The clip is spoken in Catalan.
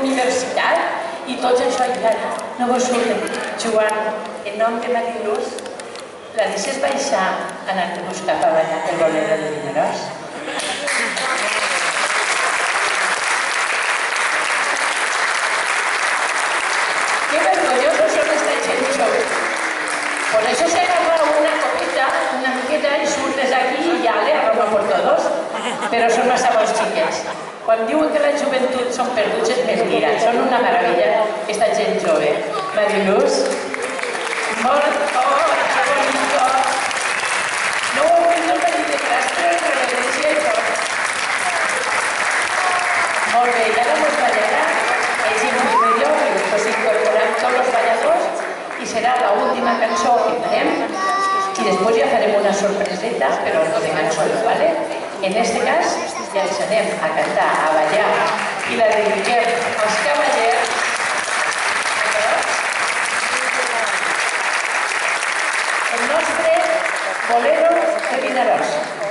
universitat i tots això ja no vos surten. Joan, en nom de Mariluz, la deixes baixar en el que busca per ballar el bolero de Vinaròs? Qué vergonyosos són esta gent jove. Por eso se agarra una copita, una miqueta i surtes aquí i ja le arroma por. Però són massa bons xiquets. Quan diuen que la joventut són perduts és mentira. Una meravella, esta gent jove. Mariluz, molt, oh, que bonito. No de que després incorporem tots cançó que farem una sorpreseta, però no de cançons, ¿vale? En este anem a cantar, a ballar. I la dediquem als cavallers, el nostre bolero de Vinaròs.